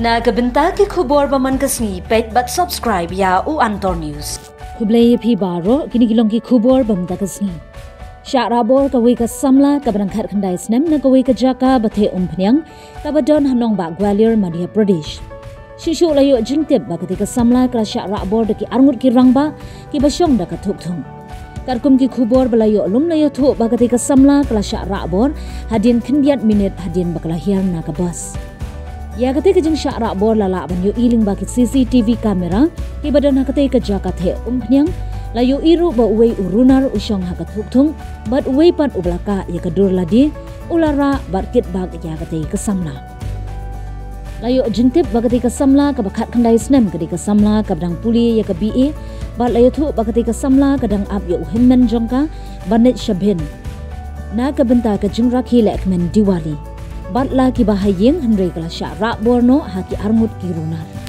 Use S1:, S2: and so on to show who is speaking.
S1: Na kabenta ki khubor ba man kasni pet but subscribe ya u Antor News.
S2: Kublai phi baro kini kilong ki khubor bam da kasni. Sya rabor ka ka samla ka barang khat khandai snem na ka wi ka jaka bathe ka badon hanong ba Gwalior Madhya Pradesh. Shishu layo jingtip ba ketika samla ka sya rabor de ki arngut ki rangba ki basyong da ka thuk thung. Karkum ki khubor belayo lum layo thu ba ketika samla ka sya rabor hadin khindiat minit hadin bakla hiar na ka Ya kate ke jeng syara bor lala ban yo iling baki CCTV kamera ki badan ha kate the umpnyang yo iru ba uwei urunar usyong ha katuk tung bat uwei pan ublaka ya kadur ladi ulara barkit bag ya kate ke samla la yo jengtip ba kate ke samla ka snem kate ke samla ka puli ya ke BA bat la yo thu ba kate ke samla kadang ap yo himmen jongka banit shabin. Na ka benta ka jingrak hilek men diwali batla ki bahayeng hendrai kala sya rak borno haki armut ki runar